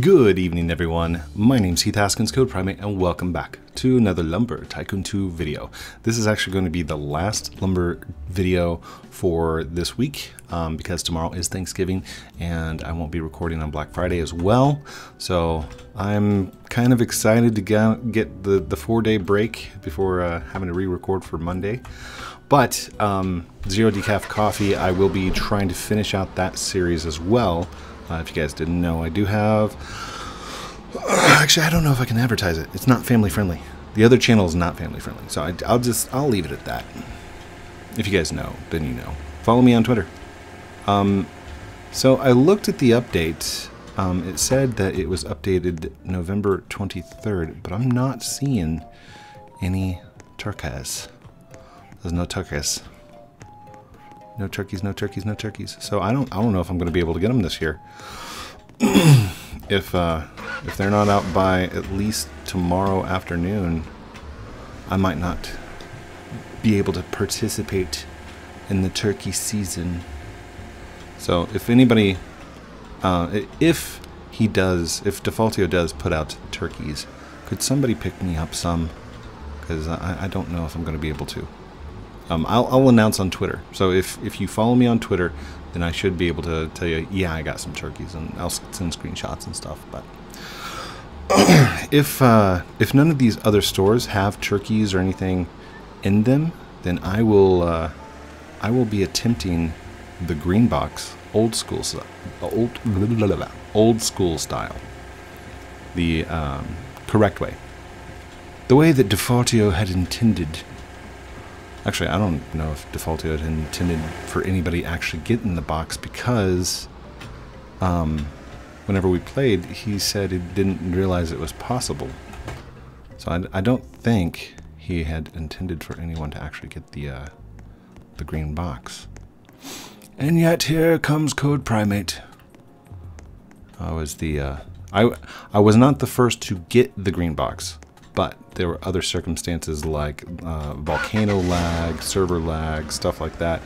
Good evening, everyone. My name's Heath Haskins, CodePrime8, and welcome back to another Lumber Tycoon 2 video. This is actually going to be the last Lumber video for this week um, because tomorrow is Thanksgiving and I won't be recording on Black Friday as well. So I'm kind of excited to get the, the four-day break before uh, having to re-record for Monday. But um, Zero Decaf Coffee, I will be trying to finish out that series as well. Uh, if you guys didn't know, I do have. Actually, I don't know if I can advertise it. It's not family friendly. The other channel is not family friendly, so I, will just I'll leave it at that. If you guys know, then you know. Follow me on Twitter. Um, so I looked at the update. Um, it said that it was updated November 23rd, but I'm not seeing any turkeys. There's no turkeys. No turkeys, no turkeys, no turkeys. So I don't I don't know if I'm going to be able to get them this year. if uh, if they're not out by at least tomorrow afternoon, I might not be able to participate in the turkey season. So if anybody, uh, if he does, if Defaultio does put out turkeys, could somebody pick me up some? Because I, I don't know if I'm going to be able to. Um, I'll, I'll, announce on Twitter. So if, if you follow me on Twitter, then I should be able to tell you, yeah, I got some turkeys, and I'll send screenshots and stuff. But if uh, if none of these other stores have turkeys or anything in them, then I will uh, I will be attempting the green box old school old blah, blah, blah, old school style, the um, correct way, the way that Defaultio had intended Actually, I don't know if Defaultio had intended for anybody actually get in the box because um, whenever we played, he said he didn't realize it was possible. So I, I don't think he had intended for anyone to actually get the uh, the green box. And yet here comes CodePrime8. I was the uh, I I was not the first to get the green box. But there were other circumstances like uh, volcano lag, server lag, stuff like that,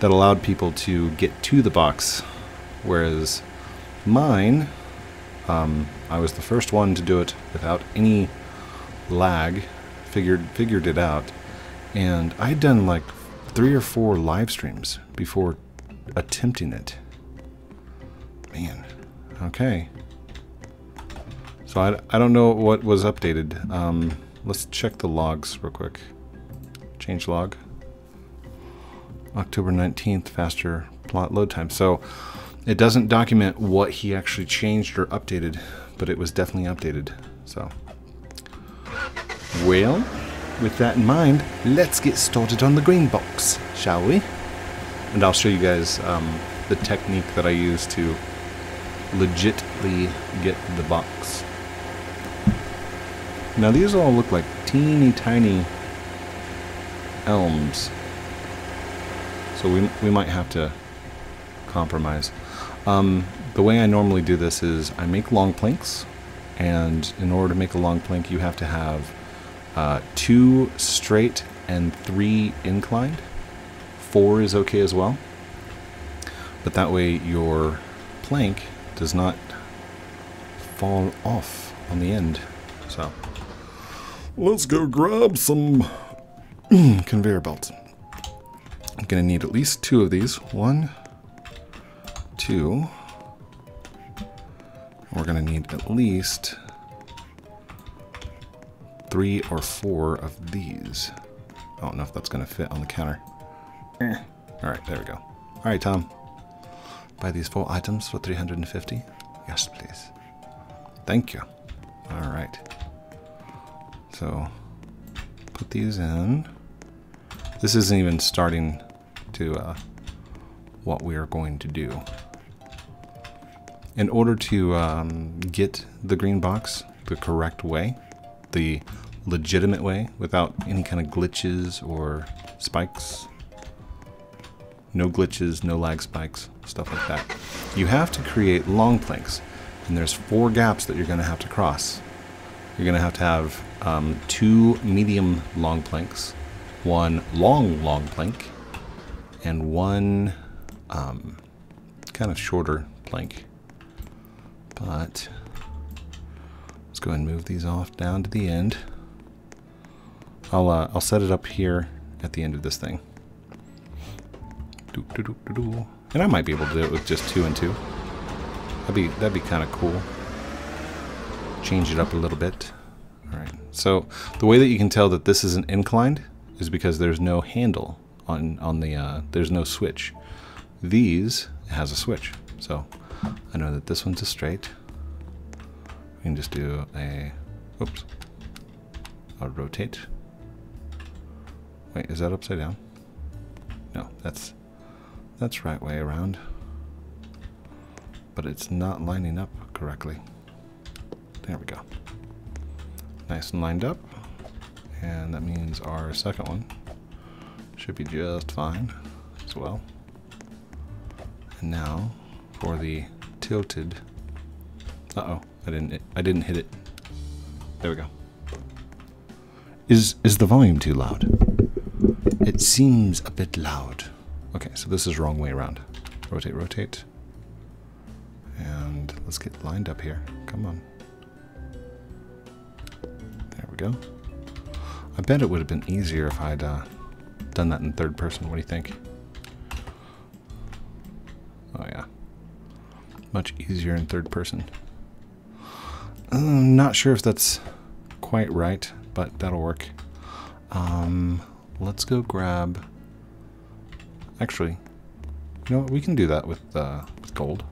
that allowed people to get to the box. Whereas mine, um, I was the first one to do it without any lag, figured figured it out, and I'd done like three or four live streams before attempting it. Man, okay. So I, I don't know what was updated. Um, let's check the logs real quick. Change log. October 19th, faster plot load time. So it doesn't document what he actually changed or updated, but it was definitely updated. So, well, with that in mind, let's get started on the green box, shall we? And I'll show you guys um, the technique that I use to legitly get the box. Now these all look like teeny tiny elms. So we, we might have to compromise. Um, the way I normally do this is I make long planks, and in order to make a long plank you have to have uh, two straight and three inclined. Four is okay as well. But that way your plank does not fall off on the end. So Let's go grab some conveyor belts. I'm gonna need at least two of these. One, two. We're gonna need at least three or four of these. I don't know if that's gonna fit on the counter. Eh. All right, there we go. All right, Tom. Buy these four items for 350? Yes, please. Thank you. All right. So put these in. This isn't even starting to uh, what we are going to do. In order to um, get the green box the correct way, the legitimate way, without any kind of glitches or spikes, no glitches, no lag spikes, stuff like that, you have to create long planks. And there's four gaps that you're going to have to cross. You're going to have to have um, two medium long planks, one long long plank, and one um, kind of shorter plank. But Let's go and move these off down to the end. I'll uh, I'll set it up here at the end of this thing. And I might be able to do it with just two and two. That'd be that'd be kind of cool. Change it up a little bit. All right. So the way that you can tell that this isn't inclined is because there's no handle on on the uh, there's no switch. These has a switch, so I know that this one's a straight. We can just do a oops. I'll rotate. Wait, is that upside down? No, that's that's right way around. But it's not lining up correctly. There we go. Nice and lined up. And that means our second one should be just fine as well. And now for the tilted. Uh-oh, I didn't I didn't hit it. There we go. Is is the volume too loud? It seems a bit loud. Okay, so this is wrong way around. Rotate, rotate. And let's get lined up here. Come on. Go. I bet it would have been easier if I'd uh, done that in third person. What do you think? Oh yeah. Much easier in third person. I'm uh, not sure if that's quite right, but that'll work. Um, let's go grab Actually, you know what? We can do that with, uh, with gold.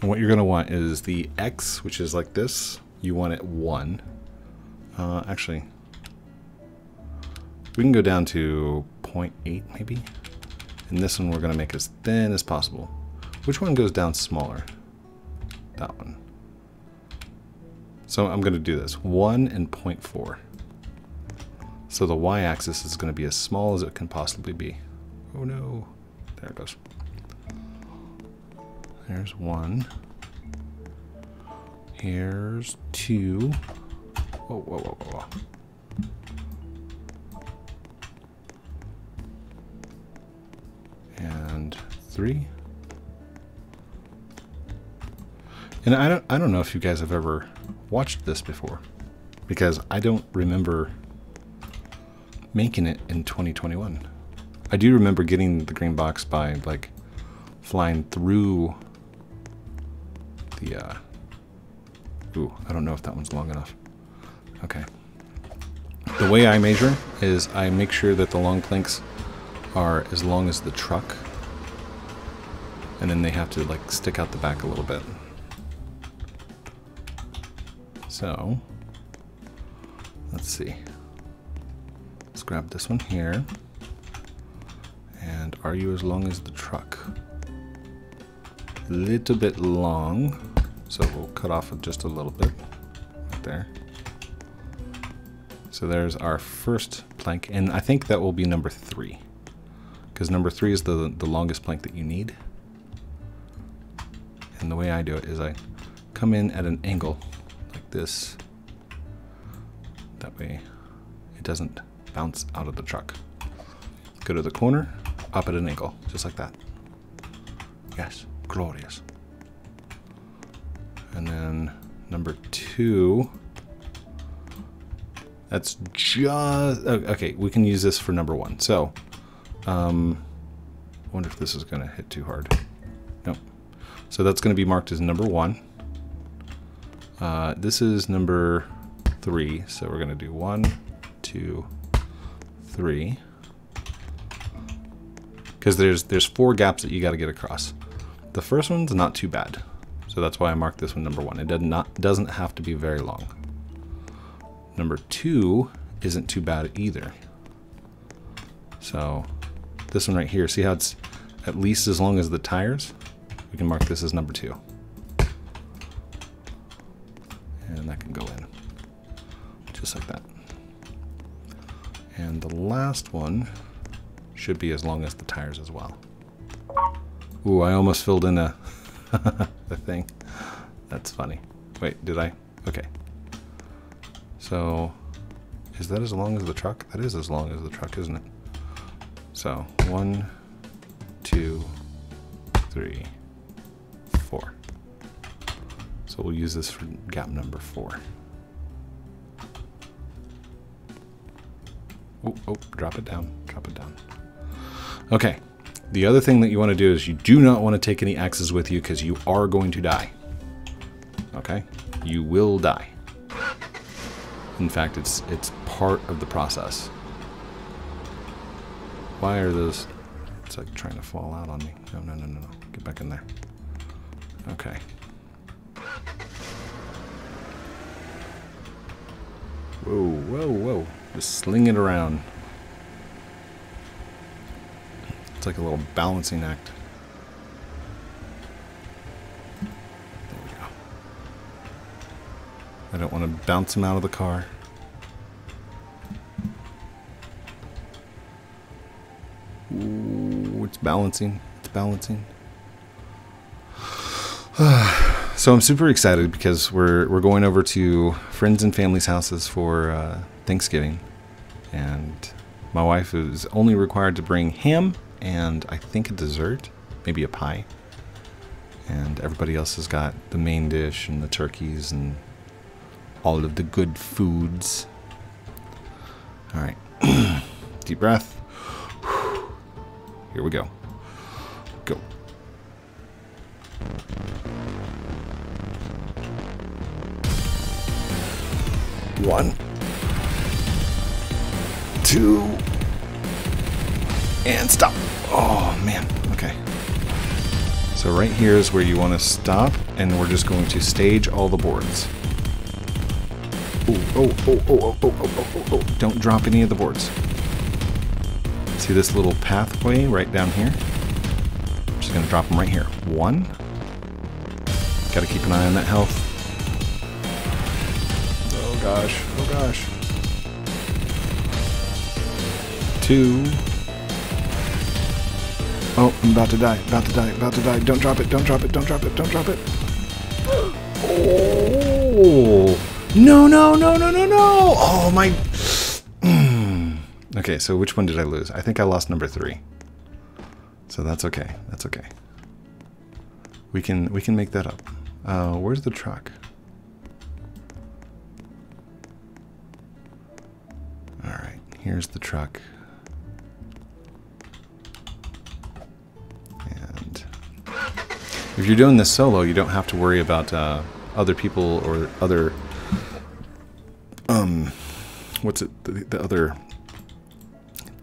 And what you're going to want is the X, which is like this. You want it 1. Uh, actually, we can go down to 0.8 maybe. And this one we're going to make as thin as possible. Which one goes down smaller? That one. So I'm going to do this. 1 and 0.4. So the y-axis is going to be as small as it can possibly be. Oh no. There it goes. There's one. Here's two. Whoa, whoa, whoa, whoa. And three. And I don't I don't know if you guys have ever watched this before because I don't remember making it in 2021. I do remember getting the green box by like flying through the uh ooh, I don't know if that one's long enough. Okay. The way I measure is I make sure that the long planks are as long as the truck and then they have to like stick out the back a little bit. So, let's see. Let's grab this one here. And are you as long as the truck? A little bit long. So we'll cut off just a little bit right there. So there's our first plank. And I think that will be number three. Because number three is the, the longest plank that you need. And the way I do it is I come in at an angle like this. That way it doesn't bounce out of the truck. Go to the corner, up at an angle, just like that. Yes, glorious. And then number two, that's just, okay, we can use this for number one. So, um, wonder if this is gonna hit too hard. Nope. So that's gonna be marked as number one. Uh, this is number three, so we're gonna do one, two, three. Because there's there's four gaps that you got to get across. The first one's not too bad. So that's why I marked this one number one. It does not, doesn't have to be very long. Number two isn't too bad either. So this one right here, see how it's at least as long as the tires? We can mark this as number two. And that can go in, just like that. And the last one should be as long as the tires as well. Ooh, I almost filled in a, a thing. That's funny. Wait, did I? Okay. So, is that as long as the truck? That is as long as the truck, isn't it? So, one, two, three, four. So we'll use this for gap number four. Oh, oh, drop it down, drop it down. Okay, the other thing that you want to do is you do not want to take any axes with you because you are going to die. Okay, you will die. In fact, it's it's part of the process. Why are those? It's like trying to fall out on me. No, no, no, no, no. Get back in there. Okay. Whoa, whoa, whoa. Just sling it around. It's like a little balancing act. There we go. I don't want to bounce him out of the car. Ooh, it's balancing. It's balancing. so I'm super excited because we're we're going over to friends and family's houses for uh, Thanksgiving, and my wife is only required to bring ham and I think a dessert, maybe a pie, and everybody else has got the main dish and the turkeys and all of the good foods. All right, deep breath. Here we go. Go. One, two, and stop. Oh, man. Okay. So right here is where you want to stop, and we're just going to stage all the boards. Oh, oh, oh, oh, oh, oh, oh, oh, oh, Don't drop any of the boards. See this little pathway right down here? I'm just going to drop them right here. One. Got to keep an eye on that health. Oh gosh, oh gosh. Two. Oh, I'm about to die, about to die, about to die. Don't drop it, don't drop it, don't drop it, don't drop it. Oh. No, no, no, no, no, no. Oh, my. okay, so which one did I lose? I think I lost number three. So that's okay. That's okay. We can we can make that up. Uh, where's the truck? All right, here's the truck. If you're doing this solo, you don't have to worry about uh, other people or other um, what's it? The, the other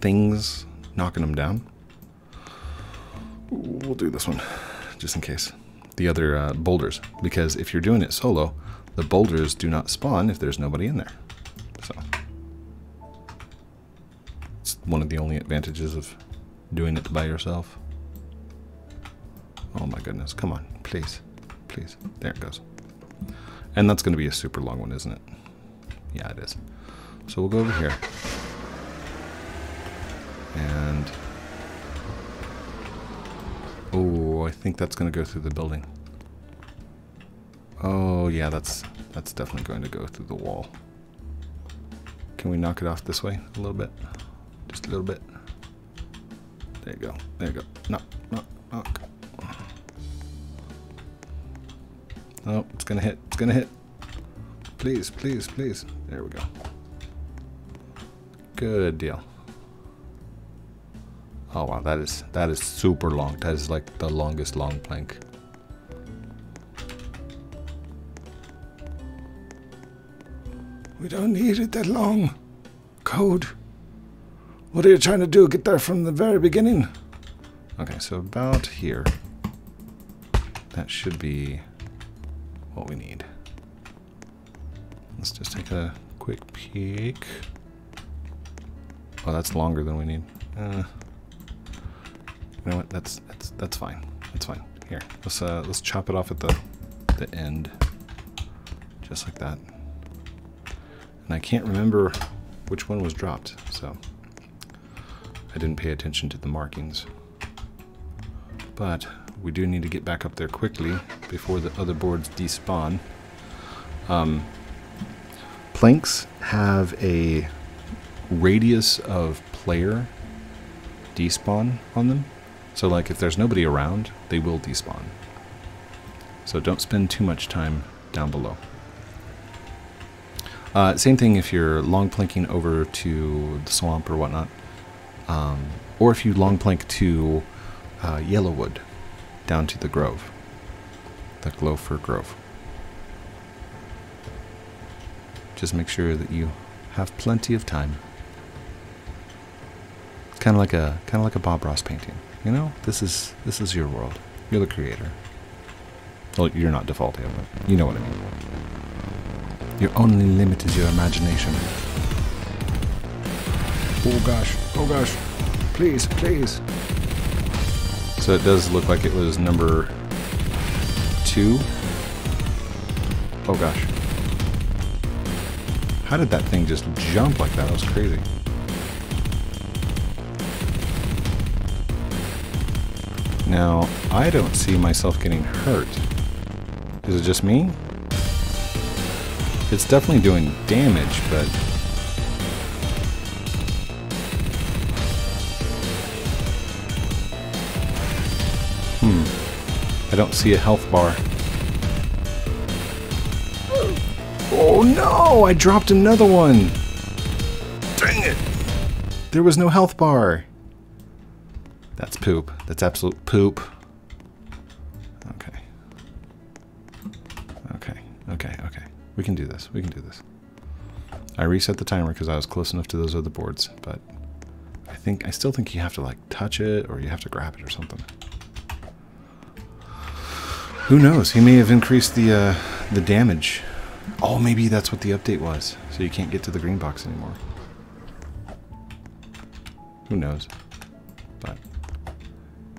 things knocking them down. We'll do this one just in case the other uh, boulders because if you're doing it solo, the boulders do not spawn if there's nobody in there. So it's one of the only advantages of doing it by yourself. My goodness, come on, please, please. There it goes. And that's going to be a super long one, isn't it? Yeah, it is. So we'll go over here. And Oh, I think that's going to go through the building. Oh, yeah, that's that's definitely going to go through the wall. Can we knock it off this way a little bit? Just a little bit. There you go. There you go. Knock, knock, knock. Oh, it's going to hit. It's going to hit. Please, please, please. There we go. Good deal. Oh wow, that is that is super long. That is like the longest long plank. We don't need it that long. Code. What are you trying to do? Get there from the very beginning? Okay, so about here. That should be what we need. Let's just take a quick peek. Oh, that's longer than we need. Uh, you know what? That's that's that's fine. That's fine. Here, let's uh, let's chop it off at the the end, just like that. And I can't remember which one was dropped, so I didn't pay attention to the markings. But we do need to get back up there quickly before the other boards despawn. Um, planks have a radius of player despawn on them. So like if there's nobody around, they will despawn. So don't spend too much time down below. Uh, same thing if you're long planking over to the swamp or whatnot. Um, or if you long plank to uh, Yellowwood down to the grove, the Glowfir Grove. Just make sure that you have plenty of time. It's kind of like a kind of like a Bob Ross painting. You know, this is this is your world. You're the creator. Well, you're not Defaultio, but you know what I mean. Your only limit is your imagination. Oh gosh, oh gosh. Please, please. So it does look like it was number two. Oh gosh. How did that thing just jump like that? That was crazy. Now, I don't see myself getting hurt. Is it just me? It's definitely doing damage, but... don't see a health bar. Oh no! I dropped another one! Dang it! There was no health bar. That's poop. That's absolute poop. Okay. Okay, okay, okay. We can do this. We can do this. I reset the timer because I was close enough to those other boards, but I think I still think you have to like touch it or you have to grab it or something. Who knows? He may have increased the uh, the damage. Oh, maybe that's what the update was. So you can't get to the green box anymore. Who knows? But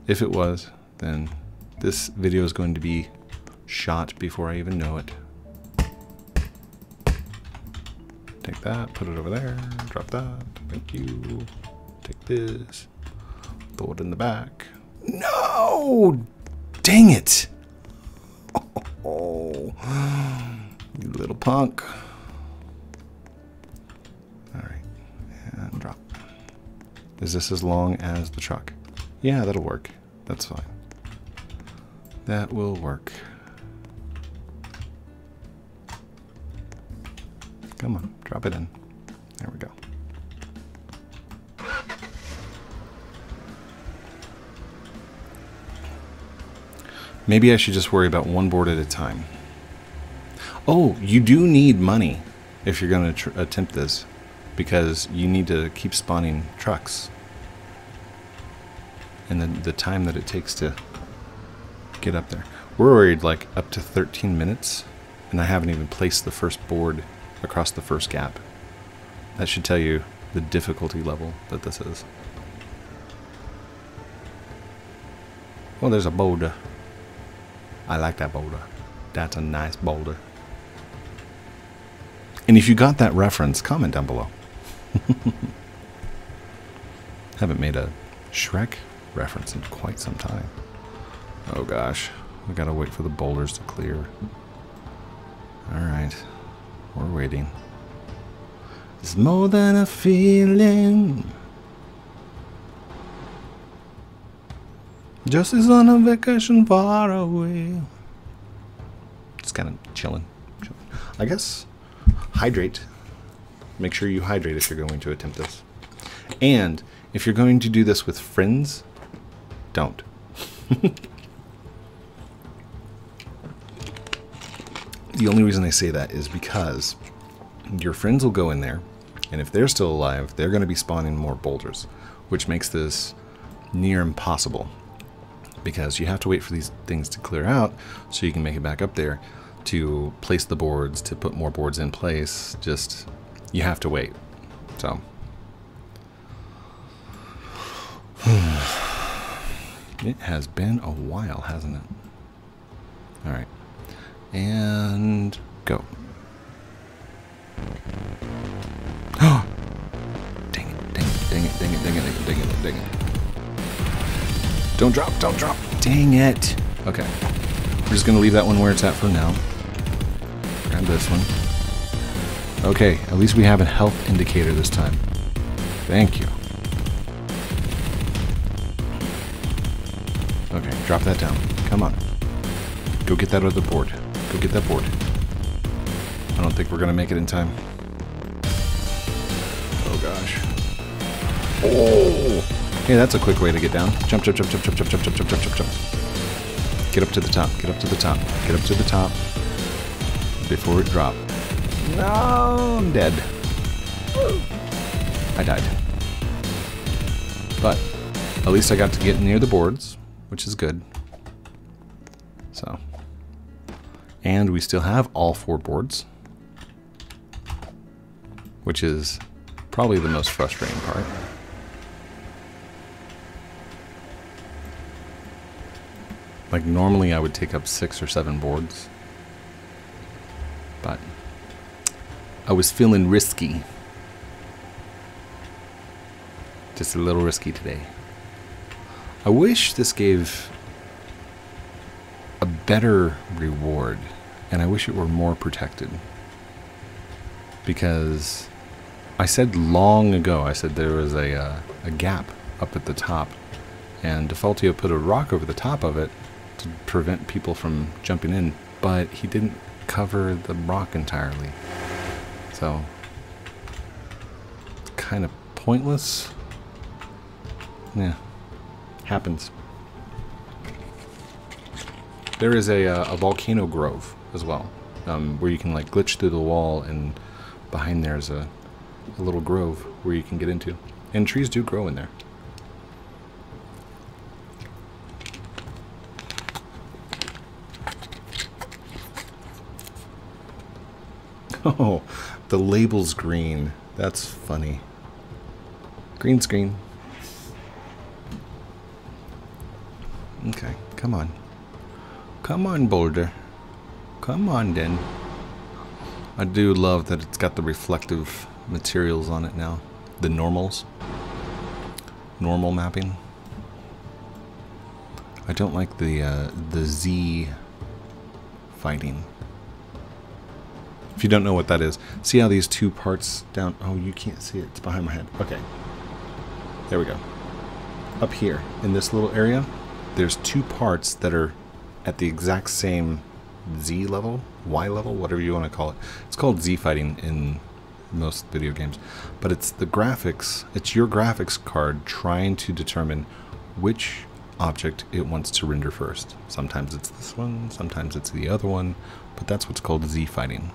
if it was, then this video is going to be shot before I even know it. Take that, put it over there, drop that, thank you. Take this, throw it in the back. No! Dang it! Oh, punk. Alright, and drop. Is this as long as the truck? Yeah, that'll work. That's fine. That will work. Come on, drop it in. There we go. Maybe I should just worry about one board at a time. Oh, you do need money if you're going to attempt this because you need to keep spawning trucks. And the, the time that it takes to get up there. We're worried like up to 13 minutes and I haven't even placed the first board across the first gap. That should tell you the difficulty level that this is. Well, there's a boulder. I like that boulder. That's a nice boulder. And if you got that reference, comment down below. Haven't made a Shrek reference in quite some time. Oh gosh, we gotta wait for the boulders to clear. Alright, we're waiting. It's more than a feeling. Just as on a vacation far away. Just kind of chilling, chilling. I guess hydrate. Make sure you hydrate if you're going to attempt this. And if you're going to do this with friends, don't. the only reason I say that is because your friends will go in there, and if they're still alive, they're going to be spawning more boulders, which makes this near impossible because you have to wait for these things to clear out so you can make it back up there to place the boards, to put more boards in place. Just, you have to wait. So. it has been a while, hasn't it? Alright. And go. dang it, dang it, dang it, dang it, dang it, dang it, dang it. Don't drop, don't drop. Dang it. Okay. We're just going to leave that one where it's at for now. Grab this one. Okay, at least we have a health indicator this time. Thank you. Okay, drop that down. Come on. Go get that other board. Go get that board. I don't think we're gonna make it in time. Oh gosh. Oh! Hey, that's a quick way to get down. Jump, jump, jump, jump, jump, jump, jump, jump, jump, jump, jump. Get up to the top. Get up to the top. Get up to the top. Before it drop. No, I'm dead. I died. But at least I got to get near the boards, which is good. So. And we still have all four boards. Which is probably the most frustrating part. Like normally I would take up six or seven boards. But I was feeling risky. Just a little risky today. I wish this gave a better reward, and I wish it were more protected. Because I said long ago, I said there was a, uh, a gap up at the top, and Defaultio put a rock over the top of it to prevent people from jumping in, but he didn't cover the rock entirely. So, kind of pointless. Yeah, happens. There is a, uh, a volcano grove as well, um, where you can like glitch through the wall, and behind there is a, a little grove where you can get into. And trees do grow in there. Oh, the label's green. That's funny. Green screen. Okay, come on. Come on, Boulder. Come on, then. I do love that it's got the reflective materials on it now. The normals. Normal mapping. I don't like the uh, the Z fighting. If you don't know what that is, see how these two parts down... Oh, you can't see it. It's behind my head. Okay. There we go. Up here, in this little area, there's two parts that are at the exact same Z level, Y level, whatever you want to call it. It's called Z fighting in most video games. But it's the graphics, it's your graphics card trying to determine which object it wants to render first. Sometimes it's this one, sometimes it's the other one, but that's what's called Z fighting.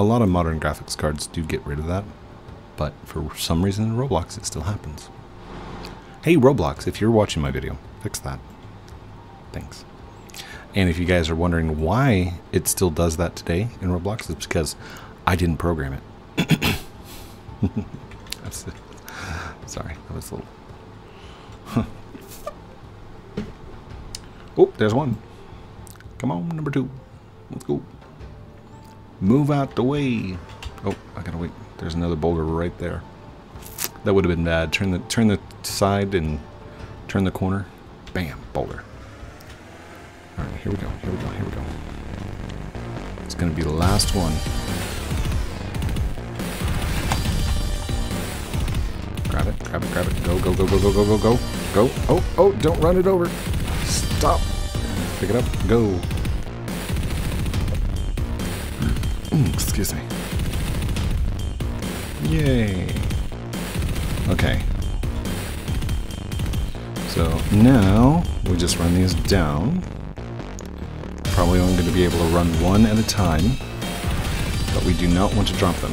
A lot of modern graphics cards do get rid of that, but for some reason in Roblox it still happens. Hey Roblox, if you're watching my video, fix that. Thanks. And if you guys are wondering why it still does that today in Roblox, it's because I didn't program it. Sorry, that was a little... oh, there's one. Come on, number two. Let's go. Move out the way. Oh, I gotta wait. There's another boulder right there. That would have been bad. Turn the turn the side and turn the corner. Bam, boulder. All right, here we go. Here we go. Here we go. It's gonna be the last one. Grab it. Grab it. Grab it. Go. Go. Go. Go. Go. Go. Go. Go. Go. Oh. Oh! Don't run it over. Stop. Pick it up. Go. Excuse me. Yay. Okay. So now we just run these down. Probably only going to be able to run one at a time, but we do not want to drop them.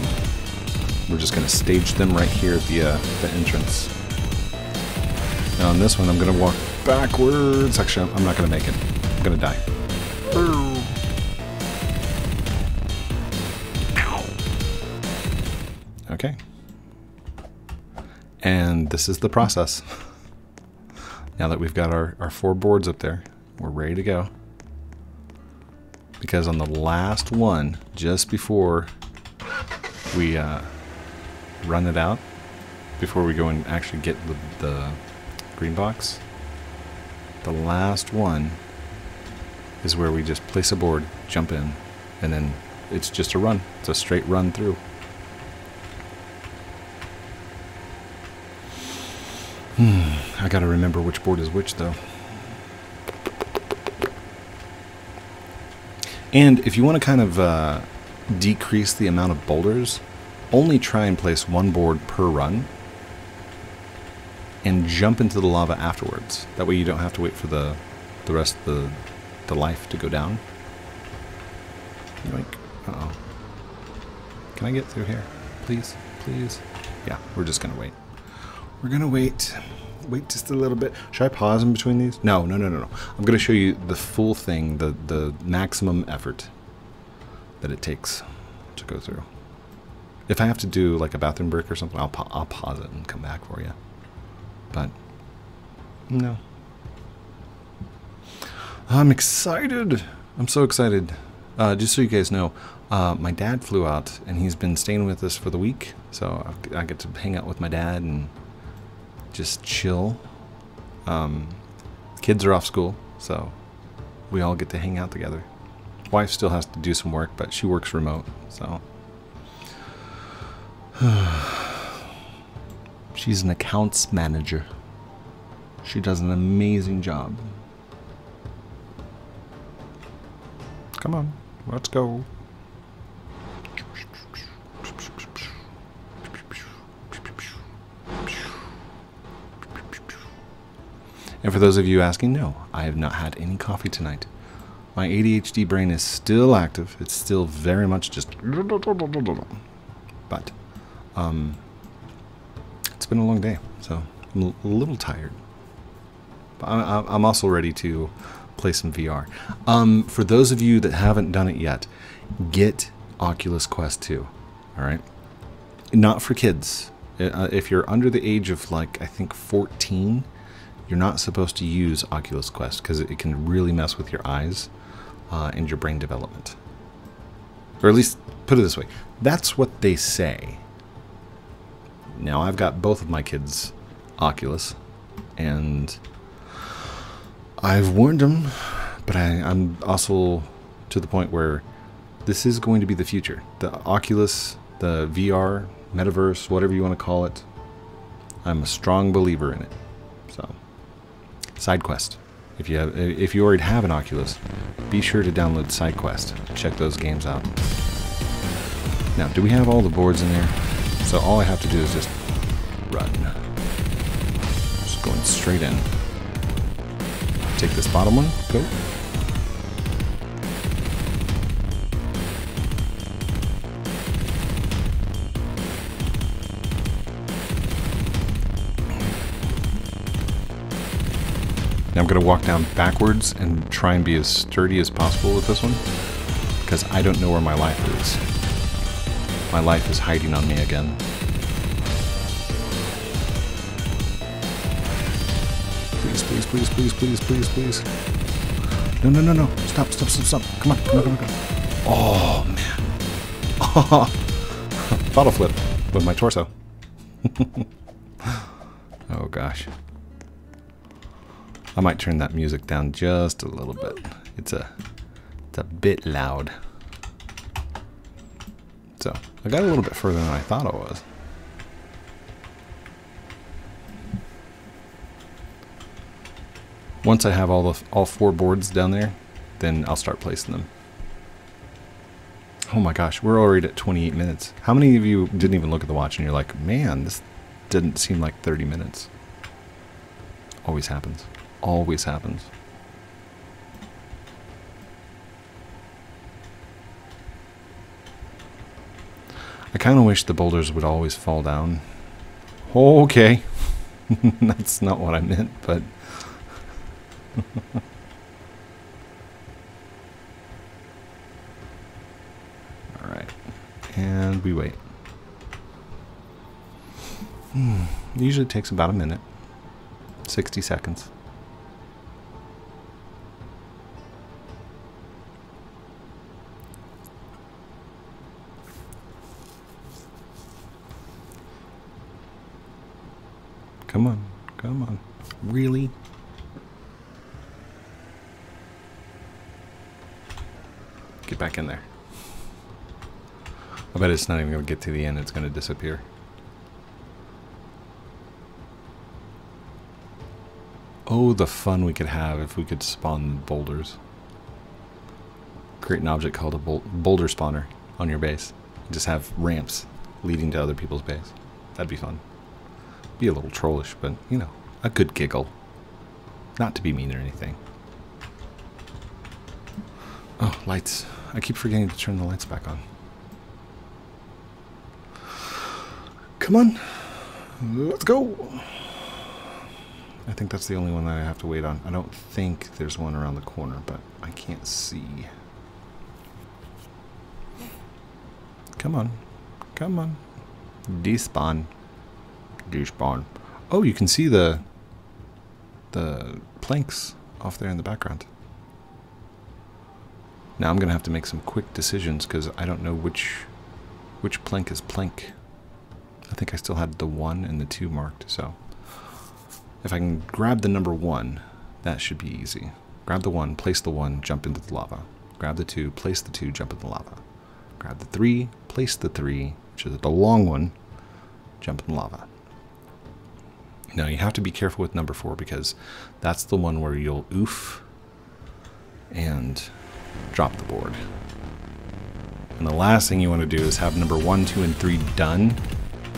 We're just going to stage them right here at the, uh, the entrance. Now on this one, I'm going to walk backwards. Actually, I'm not going to make it. I'm going to die. And this is the process. now that we've got our, our four boards up there, we're ready to go. Because on the last one, just before we uh, run it out, before we go and actually get the, the green box, the last one is where we just place a board, jump in, and then it's just a run. It's a straight run through. Hmm, I gotta remember which board is which, though. And if you want to kind of uh, decrease the amount of boulders, only try and place one board per run and jump into the lava afterwards. That way you don't have to wait for the, the rest of the, the life to go down. Yoink. Uh-oh. Can I get through here? Please? Please? Yeah, we're just going to wait. We're to wait. Wait just a little bit. Should I pause in between these? No, no, no, no, no. I'm to show you the full thing, the, the maximum effort that it takes to go through. If I have to do like a bathroom break or something, I'll, pa I'll pause it and come back for you. But, no. I'm excited. I'm so excited. Uh, just so you guys know, uh, my dad flew out and he's been staying with us for the week. So I get to hang out with my dad and just chill. Um, kids are off school, so we all get to hang out together. Wife still has to do some work, but she works remote, so. She's an accounts manager. She does an amazing job. Come on, let's go. And for those of you asking, no, I have not had any coffee tonight. My ADHD brain is still active. It's still very much just. But, um, it's been a long day, so I'm a little tired. But I'm also ready to play some VR. Um, for those of you that haven't done it yet, get Oculus Quest 2. All right, not for kids. Uh, if you're under the age of like I think 14 you're not supposed to use Oculus Quest because it can really mess with your eyes uh, and your brain development. Or at least, put it this way, that's what they say. Now, I've got both of my kids Oculus, and I've warned them, but I, I'm also to the point where this is going to be the future. The Oculus, the VR, metaverse, whatever you want to call it, I'm a strong believer in it. SideQuest. If you have, if you already have an Oculus, be sure to download SideQuest. Check those games out. Now, do we have all the boards in there? So all I have to do is just run. Just going straight in. Take this bottom one. Go. Now I'm going to walk down backwards and try and be as sturdy as possible with this one, because I don't know where my life is. My life is hiding on me again. Please, please, please, please, please, please, please. No, no, no, no. Stop, stop, stop, stop. Come on, come on, come on. Come on. Oh, man. Oh, bottle flip with my torso. oh, gosh. I might turn that music down just a little bit. It's a, it's a bit loud. So, I got a little bit further than I thought I was. Once I have all the all four boards down there, then I'll start placing them. Oh my gosh, we're already at 28 minutes. How many of you didn't even look at the watch and you're like, man, this didn't seem like 30 minutes? Always happens always happens. I kind of wish the boulders would always fall down. okay. That's not what I meant, but... Alright. And we wait. Hmm. It usually takes about a minute. 60 seconds. Come on. Come on. Really? Get back in there. I bet it's not even going to get to the end. It's going to disappear. Oh, the fun we could have if we could spawn boulders. create an object called a boulder spawner on your base. Just have ramps leading to other people's base. That'd be fun. Be a little trollish, but you know, a good giggle. Not to be mean or anything. Oh, lights. I keep forgetting to turn the lights back on. Come on. Let's go. I think that's the only one that I have to wait on. I don't think there's one around the corner, but I can't see. Come on. Come on. Despawn. Despawn. Oh, you can see the the planks off there in the background. Now I'm going to have to make some quick decisions because I don't know which which plank is plank. I think I still had the 1 and the 2 marked, so if I can grab the number 1, that should be easy. Grab the 1, place the 1, jump into the lava. Grab the 2, place the 2, jump into the lava. Grab the 3, place the 3, which is the long one, jump in the lava. Now you have to be careful with number 4 because that's the one where you'll oof and drop the board. And the last thing you want to do is have number 1, 2, and 3 done,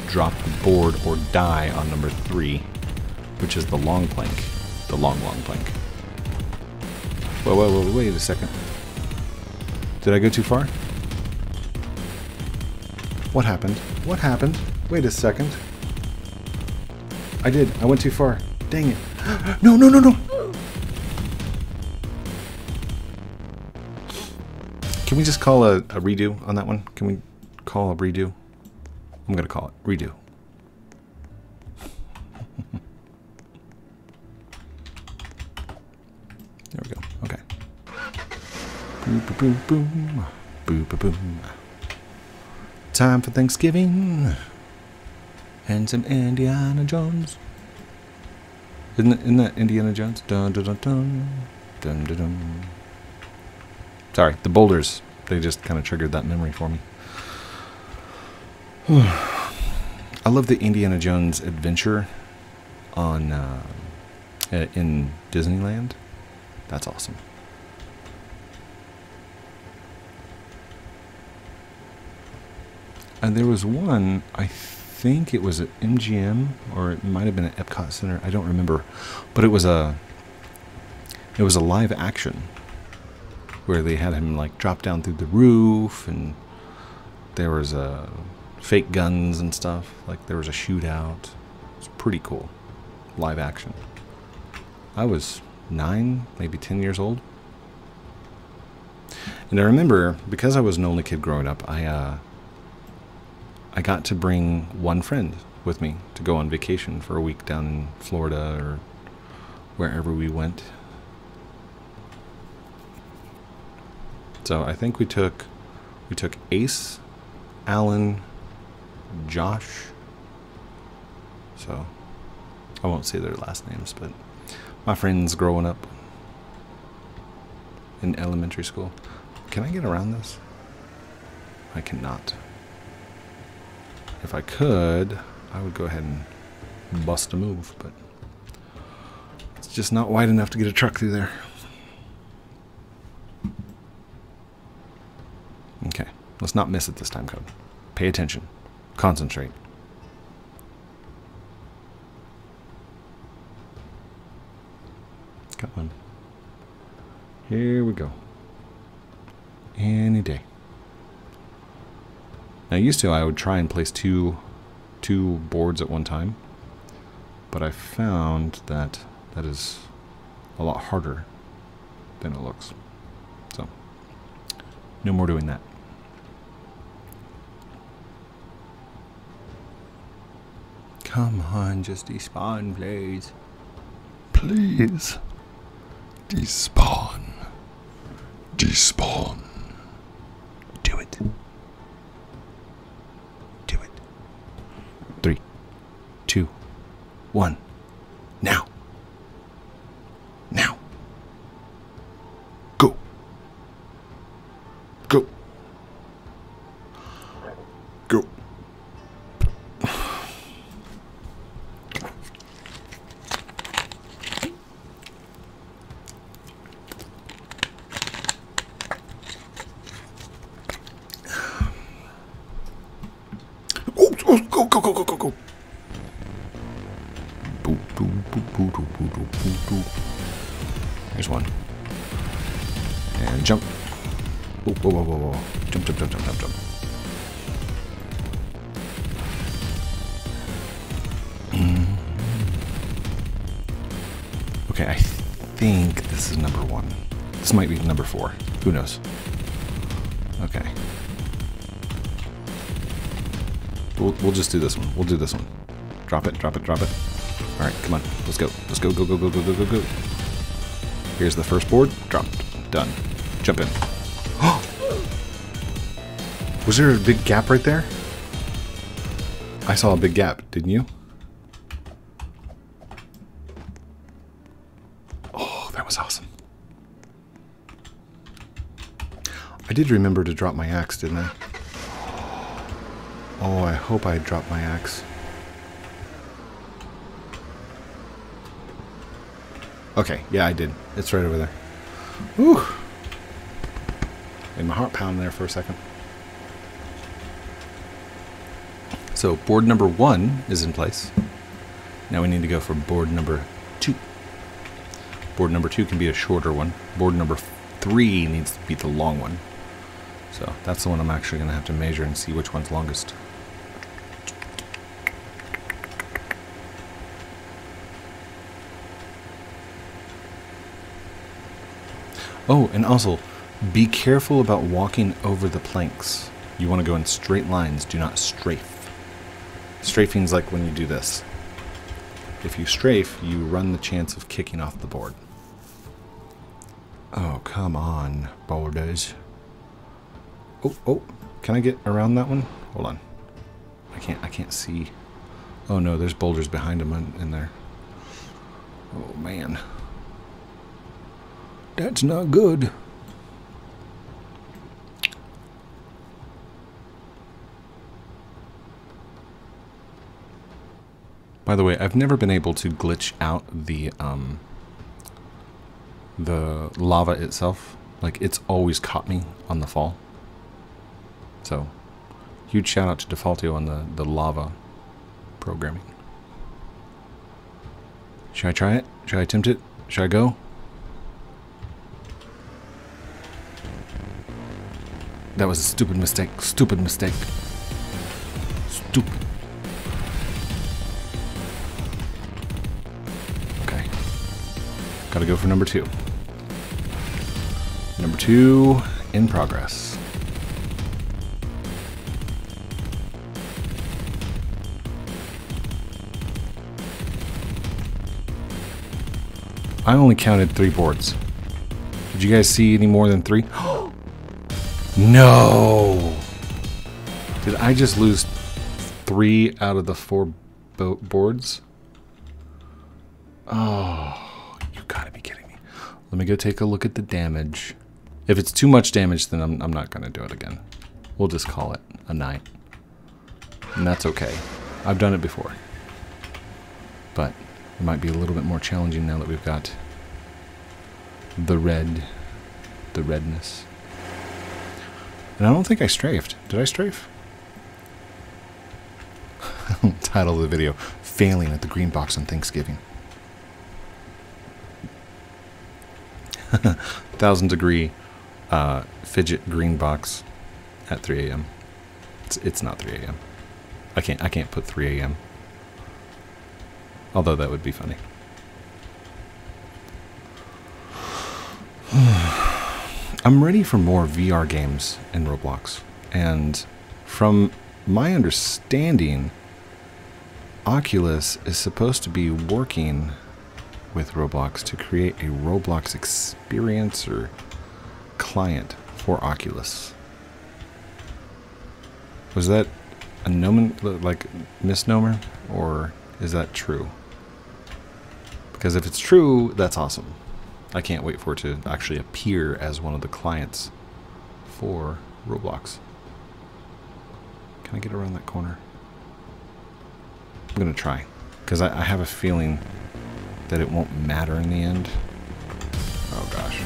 drop the board or die on number 3, which is the long plank. The long, long plank. Whoa, whoa, whoa, wait a second. Did I go too far? What happened? What happened? Wait a second. I did. I went too far. Dang it. No, no, no, no. Can we just call a, a redo on that one? Can we call a redo? I'm going to call it redo. there we go. Okay. Boom, boom, boom, boom. Boom, boom, boom. Time for Thanksgiving. And some Indiana Jones. Isn't, it, isn't that Indiana Jones? Dun, dun, dun, dun. Dun, dun, dun. Sorry, the boulders. They just kind of triggered that memory for me. I love the Indiana Jones adventure on uh, in Disneyland. That's awesome. And there was one, I think it was at MGM or it might have been at Epcot Center. I don't remember, but it was a it was a live action where they had him like drop down through the roof and there was a uh, fake guns and stuff. Like there was a shootout. It's pretty cool. Live action. I was nine, maybe ten years old. And I remember because I was an only kid growing up, I uh, I got to bring one friend with me to go on vacation for a week down in Florida or wherever we went. So I think we took we took Ace, Alan, Josh. So I won't say their last names, but my friends growing up in elementary school. Can I get around this? I cannot. If I could, I would go ahead and bust a move, but it's just not wide enough to get a truck through there. Okay, let's not miss it this time, Code. Pay attention. Concentrate. Come on. Here we go. Any day. Now, used to I would try and place two, two boards at one time, but I found that that is a lot harder than it looks. So, no more doing that. Come on, just despawn, please. Please. Despawn. Despawn. Do it. Do it. Three, two, one. Might be number four. Who knows? Okay. We'll, we'll just do this one. We'll do this one. Drop it, drop it, drop it. All right, come on. Let's go. Let's go, go, go, go, go, go, go, go. Here's the first board. Dropped. Done. Jump in. Was there a big gap right there? I saw a big gap, didn't you? Oh, that was awesome. I did remember to drop my axe, didn't I? Oh, I hope I dropped my axe. Okay, yeah, I did. It's right over there. Whew. Made my heart pound there for a second. So board number one is in place. Now we need to go for board number two. Board number two can be a shorter one. Board number three needs to be the long one. So that's the one I'm actually going to have to measure and see which one's longest. Oh, and also, be careful about walking over the planks. You want to go in straight lines, do not strafe. Strafing's like when you do this. If you strafe, you run the chance of kicking off the board. Oh, come on, boulders. Oh, oh, can I get around that one? Hold on. I can't, I can't see. Oh no, there's boulders behind him in, in there. Oh man. That's not good. By the way, I've never been able to glitch out the um, the lava itself. Like it's always caught me on the fall. So, huge shout out to Defaultio on the the lava programming. Should I try it? Should I attempt it? Should I go? That was a stupid mistake. Stupid mistake. Stupid. Okay. Gotta go for number two. Number two in progress. I only counted three boards. Did you guys see any more than three? no! Did I just lose three out of the four bo boards? Oh, you gotta be kidding me. Let me go take a look at the damage. If it's too much damage, then I'm, I'm not gonna do it again. We'll just call it a night. And that's okay. I've done it before. But it might be a little bit more challenging now that we've got the red, the redness. And I don't think I strafed. Did I strafe? Title of the video, Failing at the Green Box on Thanksgiving. Thousand degree uh, fidget green box at 3 a.m. It's, it's not 3 a.m. I can't I can't put 3 a.m. Although that would be funny. I'm ready for more VR games in Roblox. And from my understanding, Oculus is supposed to be working with Roblox to create a Roblox experience or client for Oculus. Was that a nomen like misnomer or is that true? Because if it's true, that's awesome. I can't wait for it to actually appear as one of the clients for Roblox. Can I get around that corner? I'm going to try. Because I, I have a feeling that it won't matter in the end. Oh gosh.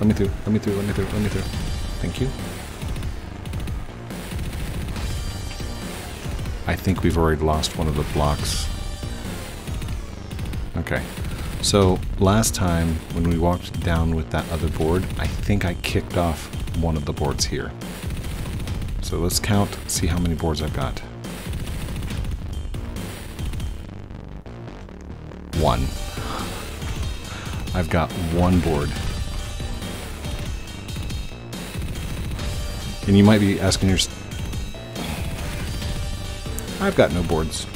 Let me through, let me through, let me through, let me through. Thank you. I think we've already lost one of the blocks. Okay. So last time when we walked down with that other board, I think I kicked off one of the boards here. So let's count, see how many boards I've got. One. I've got one board. And you might be asking yourself, I've got no boards.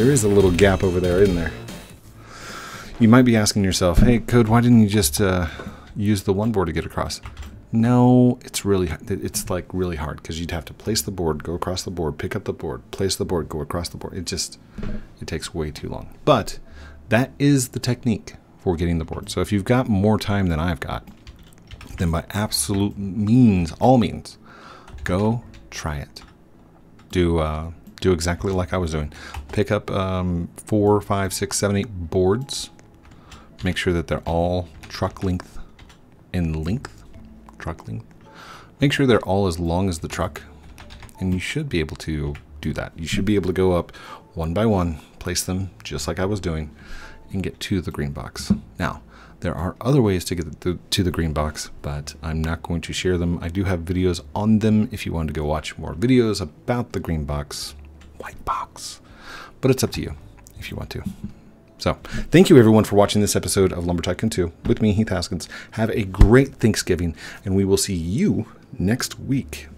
There is a little gap over there, isn't there? You might be asking yourself, hey, Code, why didn't you just uh, use the one board to get across? No, it's really, it's like really hard because you'd have to place the board, go across the board, pick up the board, place the board, go across the board. It just, it takes way too long. But that is the technique for getting the board. So if you've got more time than I've got, then by absolute means, all means, go try it. Do uh, do exactly like I was doing. Pick up um, four, five, six, seven, eight boards. Make sure that they're all truck length in length. Truck length. Make sure they're all as long as the truck, and you should be able to do that. You should be able to go up one by one, place them just like I was doing, and get to the green box. Now, there are other ways to get to the green box, but I'm not going to share them. I do have videos on them if you want to go watch more videos about the green box, white box. But it's up to you if you want to. So, thank you everyone for watching this episode of Lumber Tycoon 2 with me, Heath Haskins. Have a great Thanksgiving, and we will see you next week.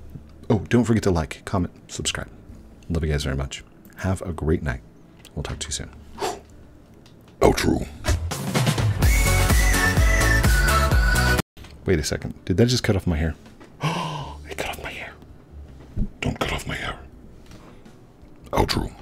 Oh, don't forget to like, comment, subscribe. Love you guys very much. Have a great night. We'll talk to you soon. Outro. Wait a second. Did that just cut off my hair? it cut off my hair. Don't cut off my hair. Outro.